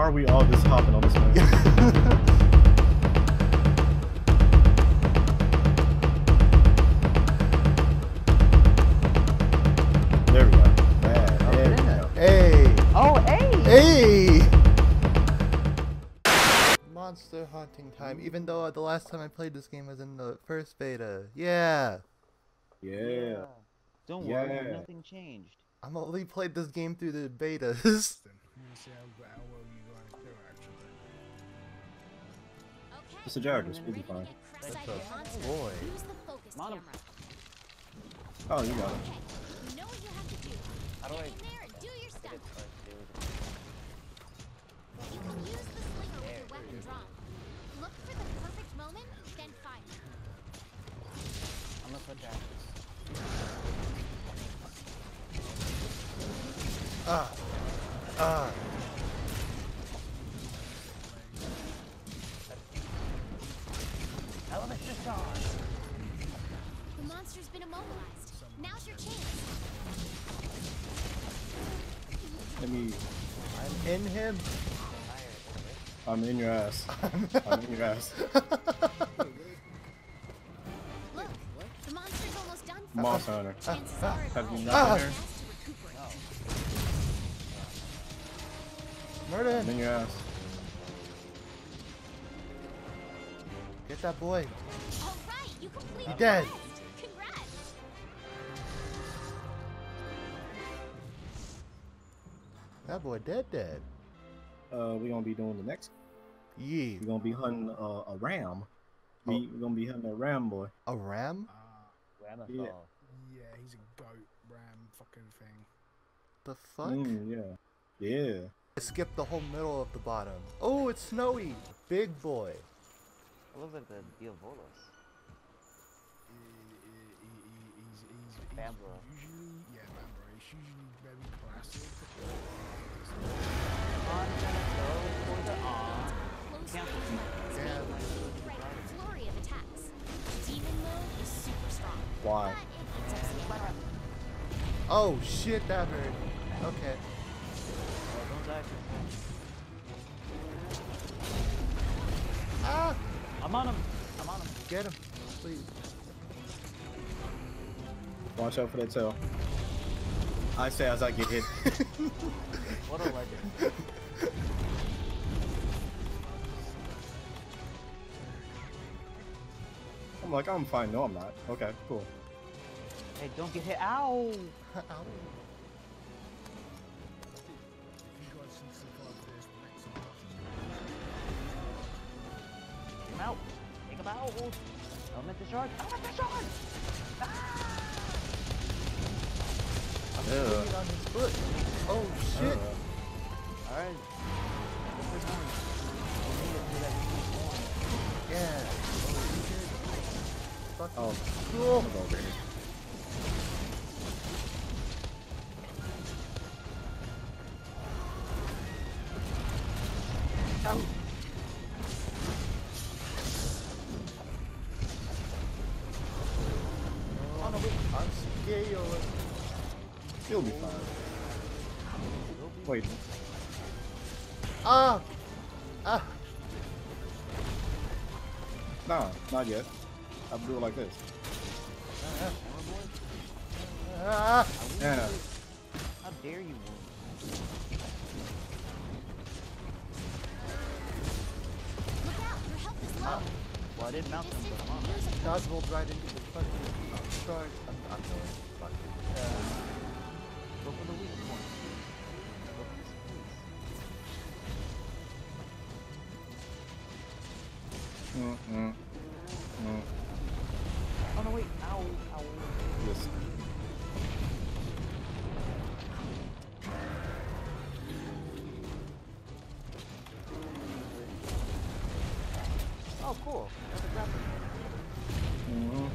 Why are we all just hopping on this one? there we go. Man, there we. Hey! Oh, hey! Hey! Monster hunting time, even though the last time I played this game was in the first beta. Yeah! Yeah. Don't worry, nothing changed. I'm only played this game through the betas. It's when really you're ready fine. That's a boy. Use the focus Come on. camera. Oh, you got it. Okay, you know what you have to do. How do I in there and do your stuff. First, dude. You can use the slinger with your weapon drawn. Look for the perfect moment, then fire. I'm gonna put that. Ah! Ah! Element discharge! The monster's been immobilized. Now's your chance. Let me. I'm in him! I'm in your ass. I'm in your ass. Look, the monster's almost done for. Monster Hunter. Chances are it Have you will. not Ah. here? Has to recuperate. Murder I'm him! in your ass. Get that boy! All right, you completed He dead. Congrats. That boy dead dead. Uh, we gonna be doing the next. Yeah. we gonna be hunting uh, a ram. We we gonna be hunting a ram boy. A ram? Uh, Ramathal. Yeah. yeah, he's a goat ram fucking thing. The fuck? Mm, yeah. Yeah. I skipped the whole middle of the bottom. Oh, it's snowy! Big boy. It looks like the Diablos. He, he, he, he- he's, he's, he's Banbaro. usually, yeah, Banbaro. He's usually very classic. I'm gonna go for the on. Close Can't- range weapons Yeah. right flurry of attacks. Demon mode is super strong. Why? But it eats up speed. Oh shit, that hurt. Okay. Oh, don't die for Ah! I'm on him! I'm on him! Get him, please. Watch out for that tail. I say as I get hit. What a legend. I'm like, I'm fine. No, I'm not. Okay, cool. Hey, don't get hit. Ow! Ow. If you guys can survive this, next time. Take him out! Take him out! Element discharge! Element discharge! I'm that huge horn. Yeah. Oh. Oh. cool. Over here. Ah! Nah, not yet. I'll do it like this. Ah! Yeah. How dare you wound? Look out, your health is low. Well, I didn't mount them, but I'm on them. use of Dodge rolled right into the fucking charge. I'm not going. Fuck it. Uh, Go for the weak point. Mm, mm, mm. Oh no, wait. Ow. Ow. Yes. Oh, cool. That's a grappling hook. hmm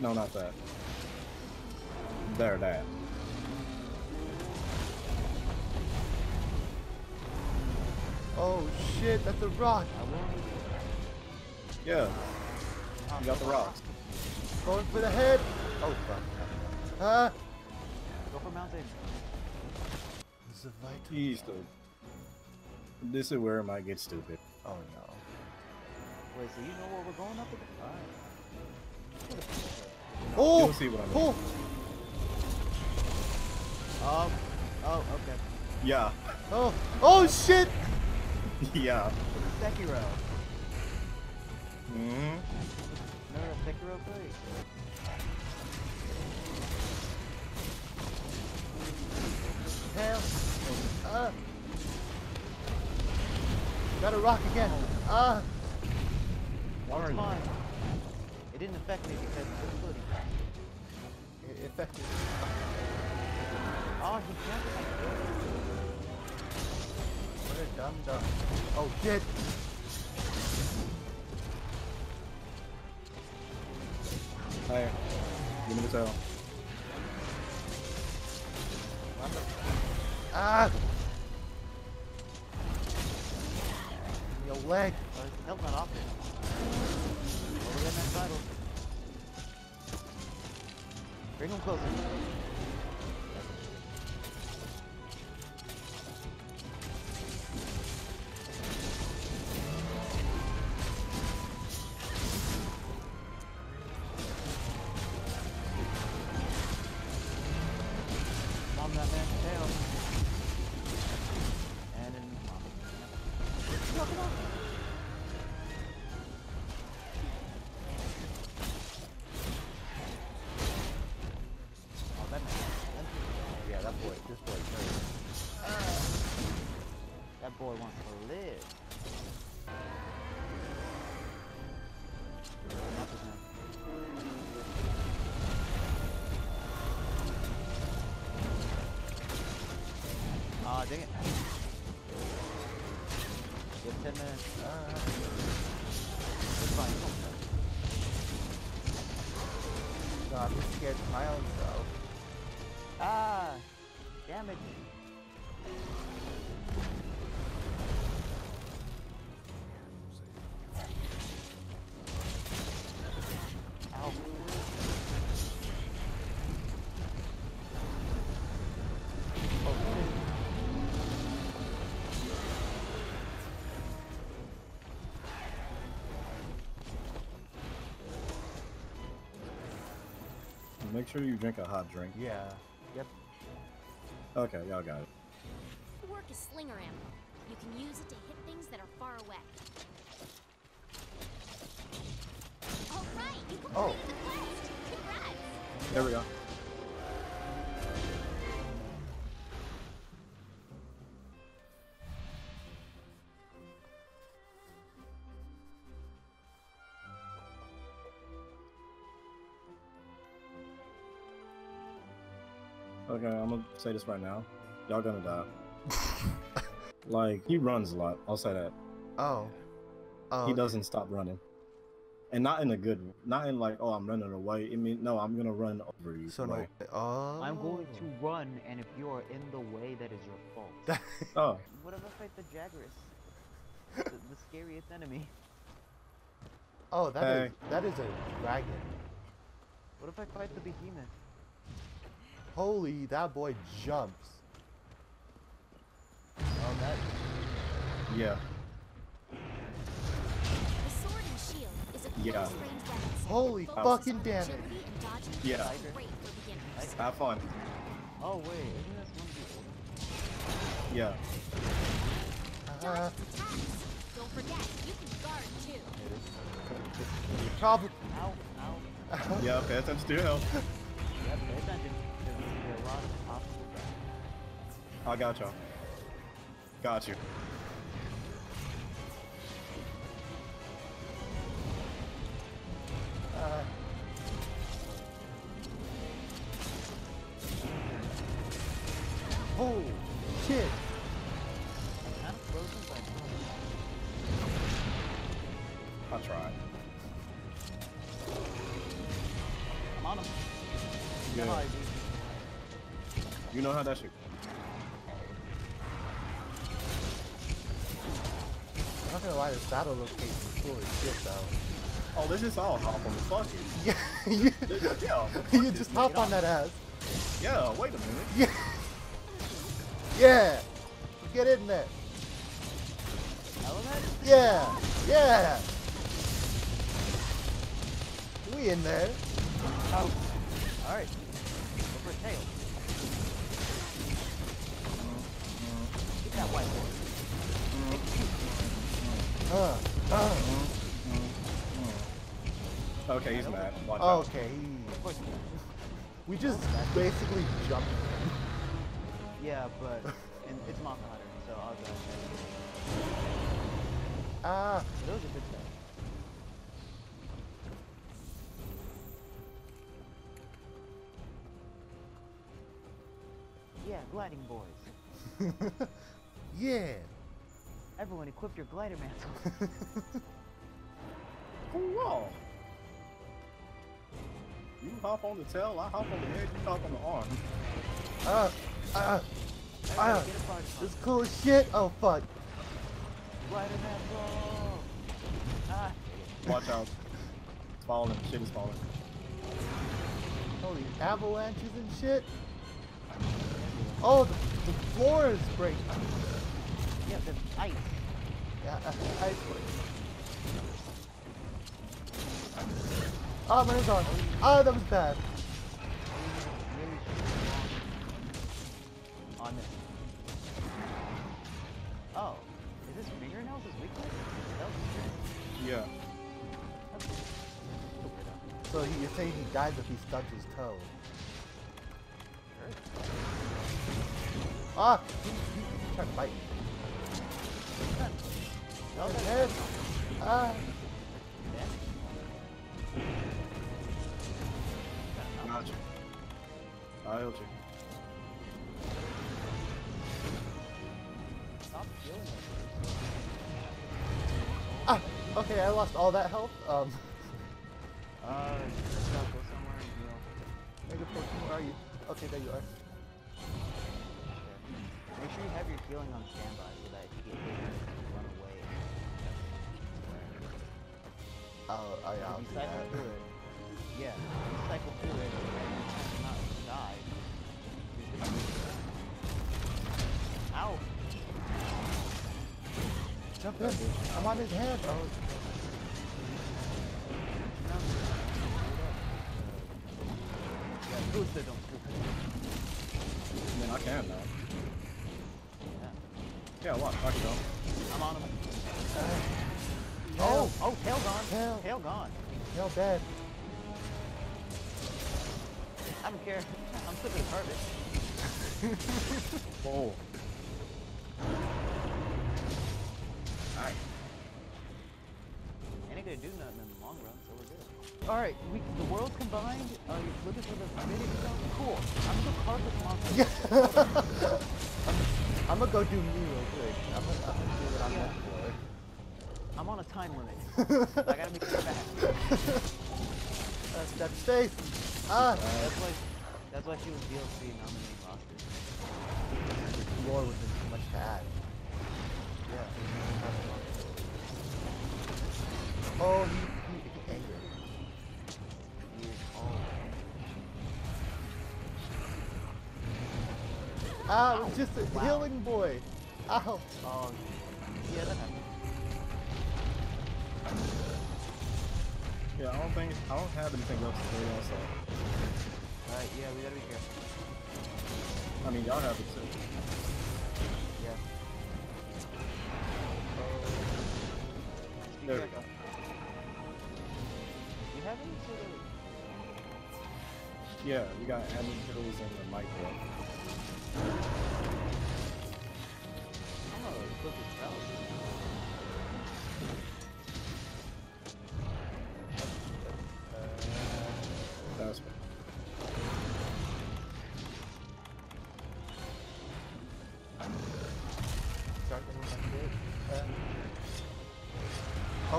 No, not that. There, that. Shit, that's a rock. I will need Yeah, to- you got the rocks. Going for the head. Oh fuck. Huh? Go for mountain. The vital. He's stupid. This is where it might get stupid. Oh no. Wait, so you know where we're going up again? Alright. Oh! You'll see what I mean. Oh! Um, oh, okay. Yeah. Oh! Oh shit! yeah. Sekiro. hmm Remember Sekiro play? Hell! Ah! Got a rock again! Ah! That was fine. It didn't affect me because of disability. It affected. Oh, he jumped What Oh shit! Hey, give me the tail. Ah! Your leg! His tail's off title. Bring him closer. It. You have 10 minutes. You. No, I'm scared for my own self. Ah! Damage. Make sure you drink a hot drink. Yeah. Yep. Okay, y'all got it. Work is slinger ammo. You can use it to hit things that are far away. All right, you completed Oh. the quest. Congrats. There we go. Okay, uh, I'm gonna say this right now. Y'all gonna die. like, he runs a lot. I'll say that. Oh. Oh. he doesn't stop running. And not in a good, not in like, oh, I'm running away. I mean, no, I'm gonna run over you. So no. like, Oh. I'm going to run, and if you are in the way, that is your fault. oh, what if I fight the Jagras? the, the scariest enemy. oh, that is Hey. that is a dragon. What if I fight the Behemoth? Holy, that boy jumps. Oh, that. yeah. The sword and shield is a Yeah. close range weapon. Holy focuses fucking on damn it. agility and dodging Yeah. is great for beginners. Have fun. Oh wait, isn't this one of Yeah. Dodge Uh, attacks. Don't forget, you can guard too. probably. Ow, ow. Yeah, pay attention to your health. Lot of possible deaths. I got y'all. Got you. Uh, oh shit! Know how that shit. I'm not gonna lie, this battle location is cool as shit though. Oh, this is all hop on the fucking. Yeah, you, Yeah. you just hop on that ass. Yeah. Wait a minute. Yeah. Yeah! Get in there! Element? Yeah! Yeah! We in there. Oh. Alright. Go for a tail. Get that white horse. Uh, uh. Okay, he's mad. Watch out. Okay. Of course you can. We just basically jumped. Yeah, but and it's Monster Hunter, so I'll go. Ah. But it was a good set. Yeah, gliding boys. yeah. Everyone equip your glider mantle. Cool. You hop on the tail, I hop on the head, you hop on the arm. Ah. Ah. Ah. Get This is cool as shit. Oh fuck. Glider mantle! Ah, Watch out. It's falling. Shit is falling. Holy avalanches and shit. Oh, the, the floor is breaking. Yeah, the ice. Yeah, uh, ice break. Ah, mine's on. Ah, that was bad. On this. Oh, is this fingernails his weakness? That was weird. Yeah. So he- you're saying he dies if he stubs his toe? Sure. Ah, he, he, he's trying to bite me. Ah. Okay, I lost all that health. Um, Uh, go somewhere and heal. Mega Pokemon, where are you? Okay, there you are. Make sure you have your healing on standby so that you Oh, oh yeah, I'll do cycle that. through it, yeah, if you cycle through it and you tend not die, you're to go. Ow! Jump in. I'm on his head. Oh, No. Yeah, boost it, don't boost it. I mean, I can now. Yeah. Yeah, watch. I can go. I'm on him. uh, Oh! Oh, tail gone! Tail. Tail gone! Tail dead. I don't care. I'm still gonna carve Alright. Ain't gonna do nothing in the long run, so we're good. Alright, we the world's combined. Uh, Are you looking for the zone? Cool. I'm gonna this monster. I'm, I'm gonna go do me real quick. I'm gonna, I'm gonna do what I'm Yeah. meant for. I'm on a time limit. so I gotta make it fast. Uh, step space. Ah, That's why that's why she was DLC nominating roster. Lord was too much to add. Yeah. Oh, he, he, he angry. Ah, it was just a Wow. healing boy. Ow. Oh yeah, Yeah, I don't think I don't have anything else to do also. Alright, yeah, we gotta be careful. I mean y'all have it too. Yeah. Be There we careful. You have any sort of Yeah, we got admin pills and the micro. I'm gonna equip this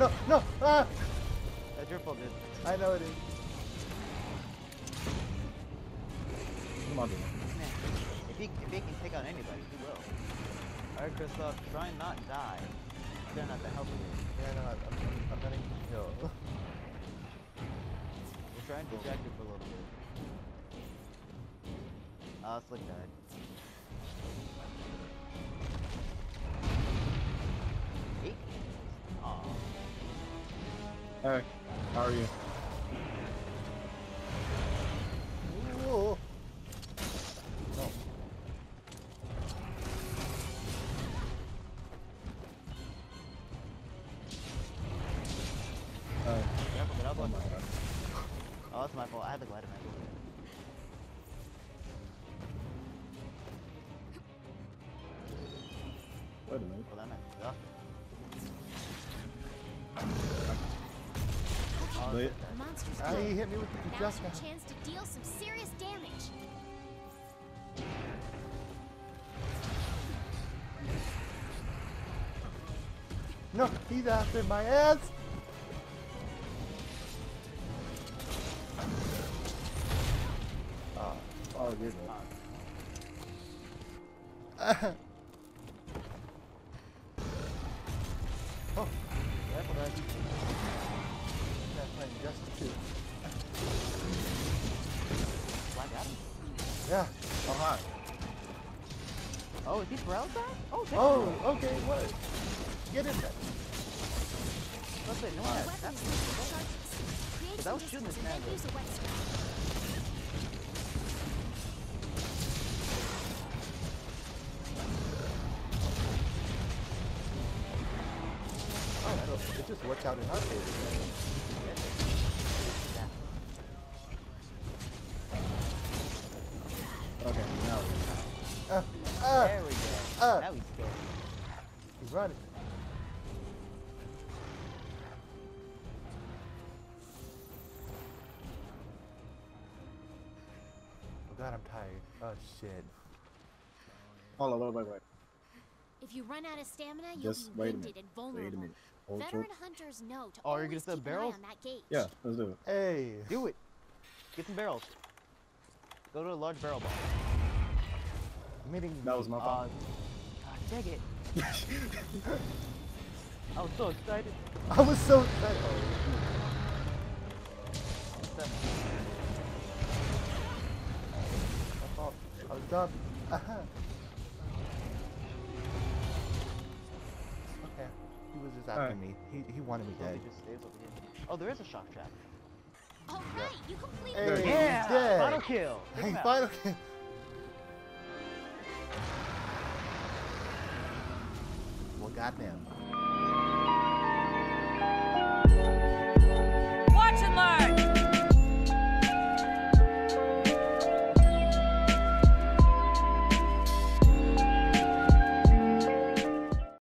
no, no! Ah! That's your fault, dude. I know it is. Come on, dude. Man, if he, if he can take out anybody, he will. Alright, Kristoff, try and not die. Try not to help you. Yeah, no, I'm, I'm, I'm letting you kill. We'll try and distract you for a little bit. Ah, Slick died. Hey, how are you? Whoa. No. Hey. Careful, get out Oh, oh god. Oh, that's my fault. I had the glider Wait. the monster's Ah, he hit me with the Now's your chance to deal some serious damage. No, he's after my ass. Ah. Oh, you're Let's no weapon that's that some was shooting distance his and then hand, use a wet spray. Oh, it just works out in our favor. God, I'm tired. Oh shit. Hold on, wait, wait, wait. If you run out of stamina, you'll Just be wait a winded minute. and Wait vulnerable. a minute. Hold Veteran on. hunters know to Oh, you're gonna always set keep barrels? an eye on that gauge. Yeah, let's do it. Hey. Do it. Get some barrels. Go to a large barrel box. Meeting That was my Uh, fault. God, dang it. I was so excited. I was so excited. Oh, fault. I was dumb. Uh-huh. Okay. He was just after Alright. me. He, he wanted me dead. just stays over here. Oh, there is a shock trap. All right, you completed Hey. the He's Yeah! dead. Final kill. Take Hey, him out. final. well, goddamn.